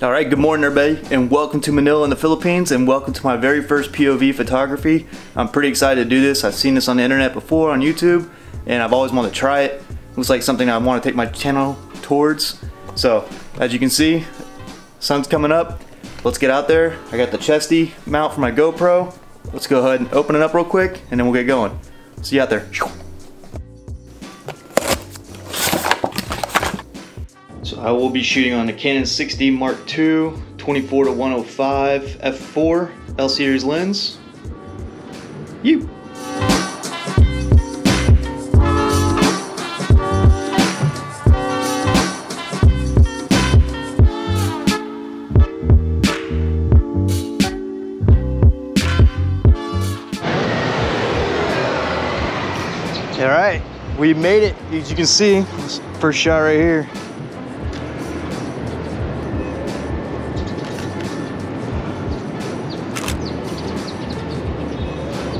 All right, good morning, everybody, and welcome to Manila in the Philippines, and welcome to my very first POV photography. I'm pretty excited to do this. I've seen this on the internet before on YouTube, and I've always wanted to try it. It looks like something I want to take my channel towards. So, as you can see, sun's coming up. Let's get out there. I got the chesty mount for my GoPro. Let's go ahead and open it up real quick, and then we'll get going. See you out there. I will be shooting on the Canon 6D Mark II 24 to 105 f4 L series lens. You. All right, we made it. As you can see, first shot right here.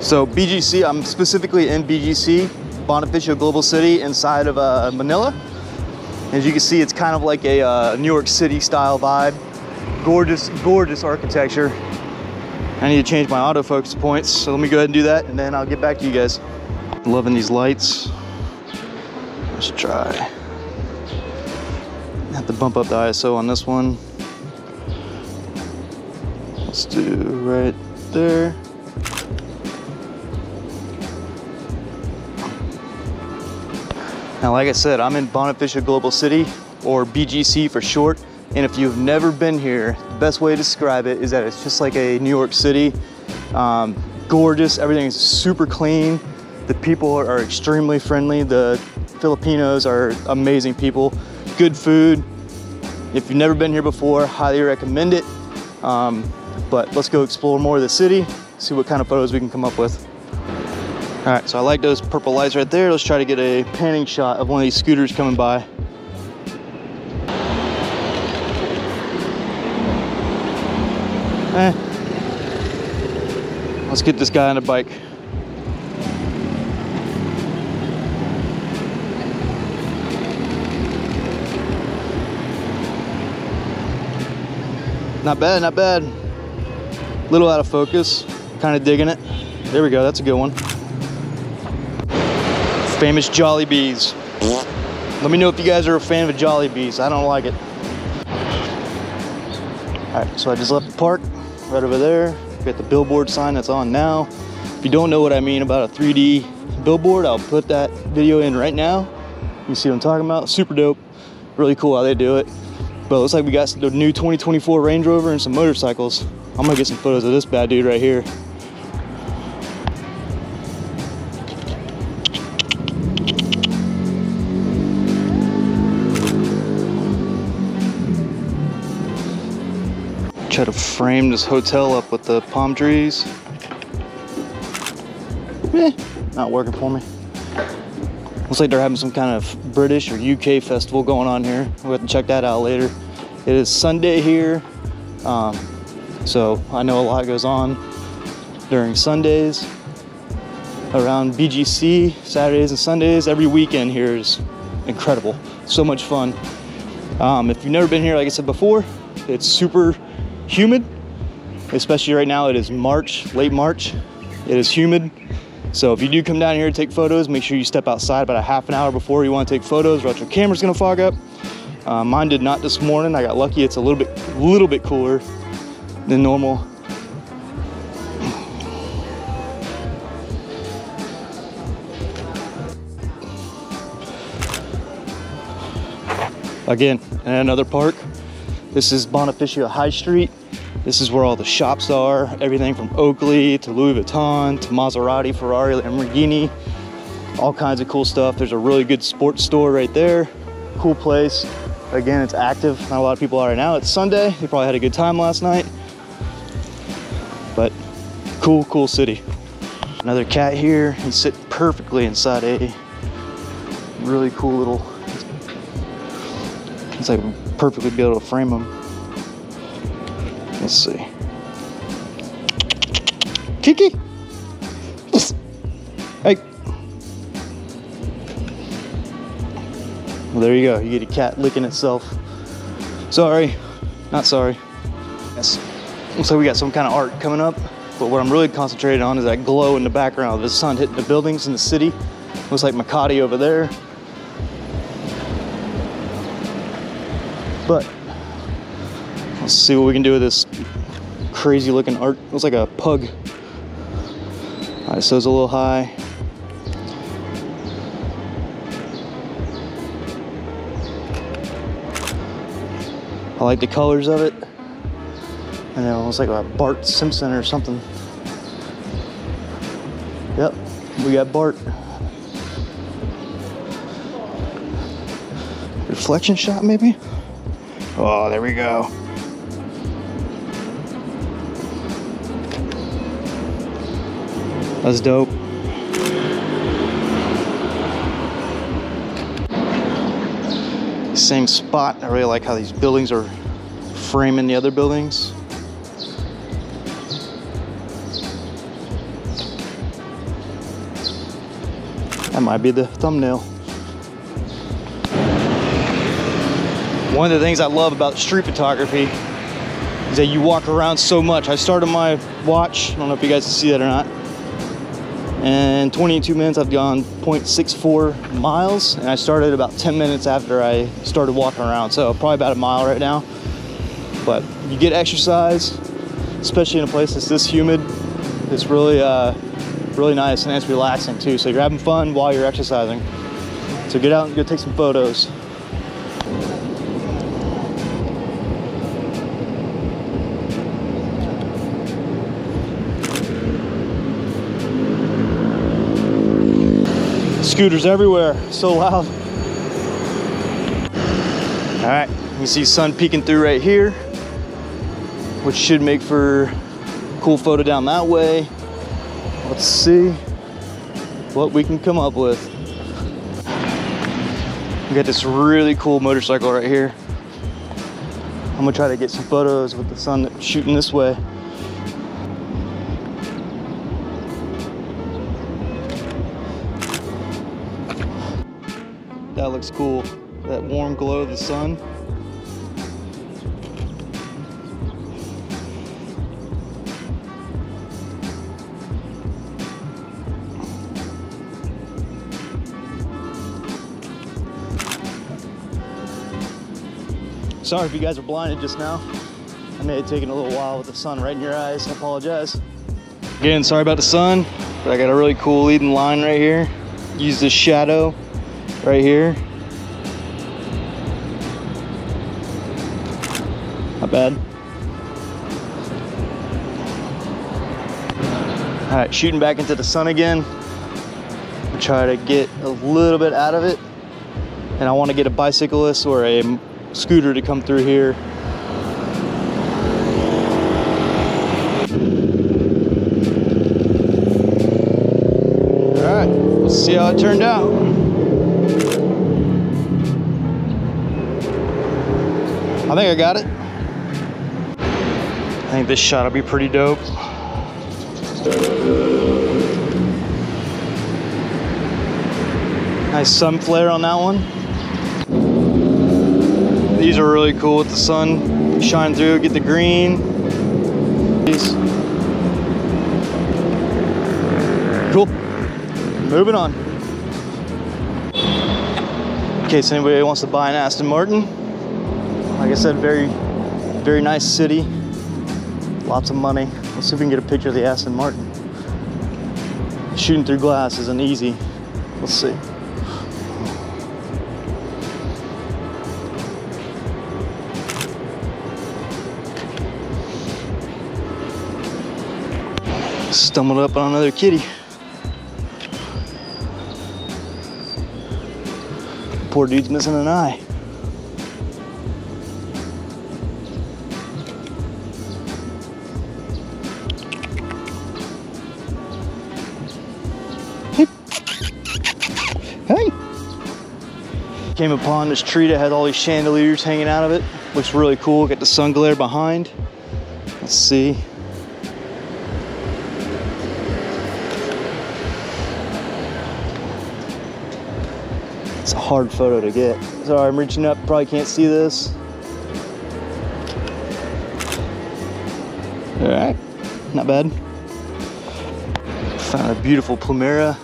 So BGC, I'm specifically in BGC, Bonifacio Global City inside of uh, Manila. As you can see, it's kind of like a uh, New York City style vibe. Gorgeous, gorgeous architecture. I need to change my autofocus points, so let me go ahead and do that, and then I'll get back to you guys. Loving these lights. Let's try. Have to bump up the ISO on this one. Let's do right there. Now, like I said, I'm in Bonifacio Global City, or BGC for short. And if you've never been here, the best way to describe it is that it's just like a New York City. Um, gorgeous, everything is super clean. The people are extremely friendly. The Filipinos are amazing people. Good food. If you've never been here before, highly recommend it. Um, but let's go explore more of the city, see what kind of photos we can come up with. All right, so I like those purple lights right there. Let's try to get a panning shot of one of these scooters coming by. Eh. Let's get this guy on a bike. Not bad, not bad. Little out of focus, kind of digging it. There we go, that's a good one. Famous Jollibees. Let me know if you guys are a fan of Jollibees. I don't like it. All right, so I just left the park right over there. Got the billboard sign that's on now. If you don't know what I mean about a 3D billboard, I'll put that video in right now. You see what I'm talking about? Super dope. Really cool how they do it. But it looks like we got the new 2024 Range Rover and some motorcycles. I'm gonna get some photos of this bad dude right here. Try to frame this hotel up with the palm trees. Eh, not working for me. Looks like they're having some kind of British or UK festival going on here. We'll have to check that out later. It is Sunday here, um, so I know a lot goes on during Sundays around BGC, Saturdays and Sundays. Every weekend here is incredible. So much fun. Um, if you've never been here, like I said before, it's super humid, especially right now. It is March, late March. It is humid. So if you do come down here to take photos, make sure you step outside about a half an hour before you want to take photos or else your camera's gonna fog up. Uh, mine did not this morning. I got lucky. It's a little bit, a little bit cooler than normal. Again, another park. This is Bonifacio High Street. This is where all the shops are. Everything from Oakley to Louis Vuitton to Maserati, Ferrari, Lamborghini. All kinds of cool stuff. There's a really good sports store right there. Cool place. Again, it's active. Not a lot of people are right now. It's Sunday. They probably had a good time last night. But cool, cool city. Another cat here. He's sitting perfectly inside a really cool little, it's like perfectly be able to frame him. Let's see. Kiki! Hey! Well, there you go. You get a cat licking itself. Sorry. Not sorry. Yes. Looks like we got some kind of art coming up, but what I'm really concentrated on is that glow in the background of the sun hitting the buildings in the city. Looks like Makati over there. But let's see what we can do with this crazy looking art. Looks like a pug. ISO's a little high. I like the colors of it. And it looks like a Bart Simpson or something. Yep, we got Bart. Reflection shot, maybe? Oh, there we go. That's dope. Same spot. I really like how these buildings are framing the other buildings. That might be the thumbnail. One of the things I love about street photography is that you walk around so much. I started my watch, I don't know if you guys can see that or not, and 22 minutes I've gone 0.64 miles. And I started about 10 minutes after I started walking around so probably about a mile right now. But you get exercise especially in a place that's this humid it's really uh, really nice and it's relaxing too. So you're having fun while you're exercising. So get out and go take some photos scooters everywhere, so loud. All right, you see sun peeking through right here, which should make for cool photo down that way. Let's see what we can come up with. We got this really cool motorcycle right here. I'm gonna try to get some photos with the sun shooting this way. Looks cool. That warm glow of the sun. Sorry if you guys are blinded just now. I may have taken a little while with the sun right in your eyes. I apologize. Again, sorry about the sun, but I got a really cool leading line right here. Use this shadow right here. Bad. All right, shooting back into the sun again. Try to get a little bit out of it. And I want to get a bicyclist or a scooter to come through here. Let's see how it turned out. I think I got it. I think this shot will be pretty dope. Nice sun flare on that one. These are really cool with the sun shine through, get the green. Cool. Moving on. In case anybody wants to buy an Aston Martin, like I said, very, very nice city. Lots of money. Let's see if we can get a picture of the Aston Martin. Shooting through glass isn't easy. Let's see. Stumbled up on another kitty. Poor dude's missing an eye. Came upon this tree that had all these chandeliers hanging out of it. Looks really cool. Got the sun glare behind. Let's see. It's a hard photo to get. Sorry, I'm reaching up. Probably can't see this. All right, not bad. Found a beautiful Plumeria.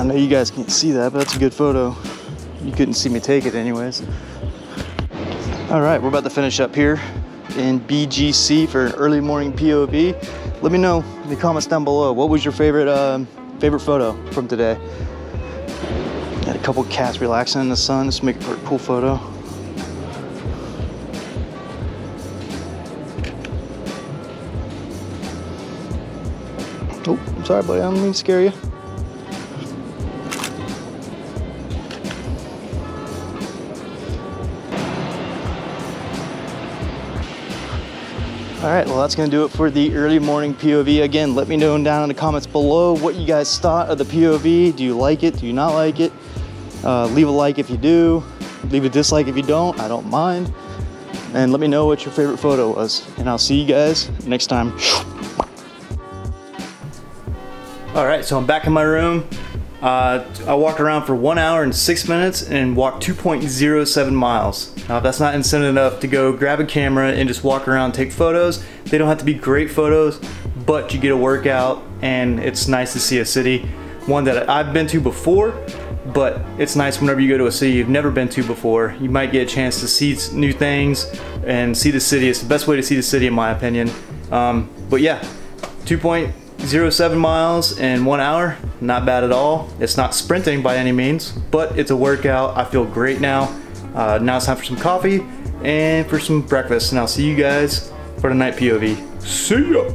I know you guys can't see that, but that's a good photo. You couldn't see me take it anyways. All right, we're about to finish up here in BGC for an early morning POV. Let me know in the comments down below. What was your favorite um, favorite photo from today? Got a couple cats relaxing in the sun. Just make for a cool photo. Oh, I'm sorry, buddy. I don't mean to scare you. All right, well, that's gonna do it for the early morning POV. Again, let me know down in the comments below what you guys thought of the POV. Do you like it? Do you not like it? Uh, leave a like if you do. Leave a dislike if you don't. I don't mind. And let me know what your favorite photo was. And I'll see you guys next time. All right, so I'm back in my room. Uh, I walked around for one hour and six minutes and walked 2.07 miles. Now, if that's not incentive enough to go grab a camera and just walk around take photos, they don't have to be great photos, but you get a workout and it's nice to see a city. One that I've been to before, but it's nice whenever you go to a city you've never been to before. You might get a chance to see new things and see the city. It's the best way to see the city in my opinion. Um, but yeah, 2.07 miles in one hour, not bad at all. It's not sprinting by any means, but it's a workout. I feel great now. Uh, now it's time for some coffee and for some breakfast, and I'll see you guys for the night POV. See ya!